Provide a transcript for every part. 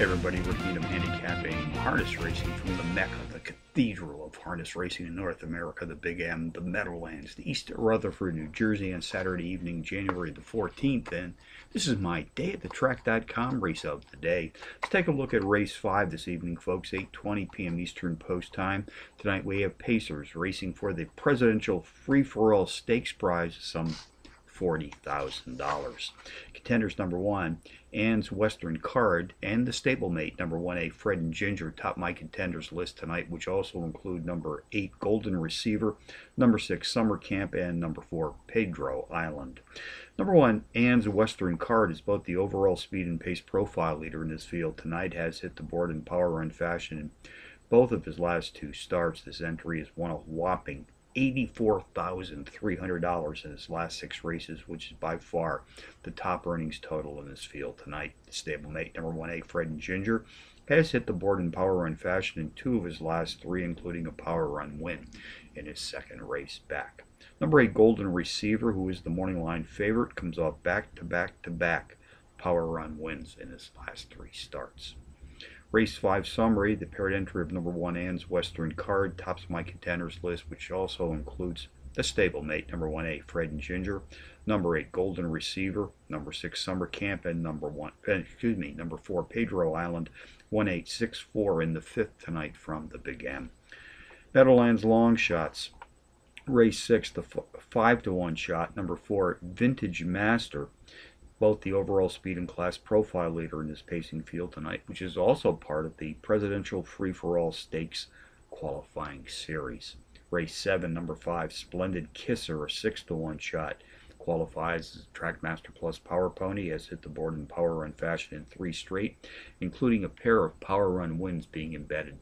Everybody, Rick Needham handicapping harness racing from the Mecca, the cathedral of harness racing in North America, the Big M, the Meadowlands, the East Rutherford, New Jersey on Saturday evening, January the 14th. And this is my day at the track.com race of the day. Let's take a look at race 5 this evening, folks, 8.20 p.m. Eastern Post Time. Tonight we have Pacers racing for the Presidential Free-for-All Stakes Prize, some $40,000. Contenders number one, Ann's Western Card, and the stablemate number 1A, Fred and Ginger, top my contenders list tonight, which also include number 8, Golden Receiver, number 6, Summer Camp, and number 4, Pedro Island. Number 1, Ann's Western Card is both the overall speed and pace profile leader in this field. Tonight has hit the board in power run fashion in both of his last two starts. This entry has won a whopping $84,300 in his last six races, which is by far the top earnings total in this field tonight. Stablemate number 1A, Fred and Ginger, has hit the board in power run fashion in two of his last three, including a power run win in his second race back. Number 8, Golden Receiver, who is the morning line favorite, comes off back to back to back power run wins in his last three starts. Race 5 summary, the paired entry of number 1 Ann's Western Card tops my contenders list, which also includes the stablemate, number 1A Fred and Ginger, number 8 Golden Receiver, number 6 Summer Camp, and number 1, eh, excuse me, number 4 Pedro Island, 1864 in the fifth tonight from the Big M. Meadowlands Long Shots, race 6, the 5 to 1 shot, number 4 Vintage Master, both the overall speed and class profile leader in this pacing field tonight, which is also part of the Presidential Free for All Stakes qualifying series. Race 7, number 5, Splendid Kisser, a 6 to 1 shot. Qualifies as Trackmaster Plus Power Pony, has hit the board in power run fashion in three straight, including a pair of power run wins being embedded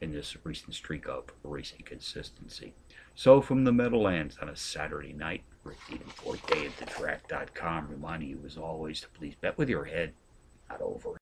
in this recent streak of racing consistency. So from the Meadowlands on a Saturday night, Rick Needham, fourth day at the track.com, reminding you as always to please bet with your head, not over.